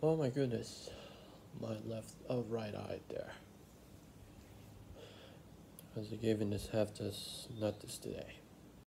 Oh my goodness, my left, oh right eye there. As I gave in this half as not this today.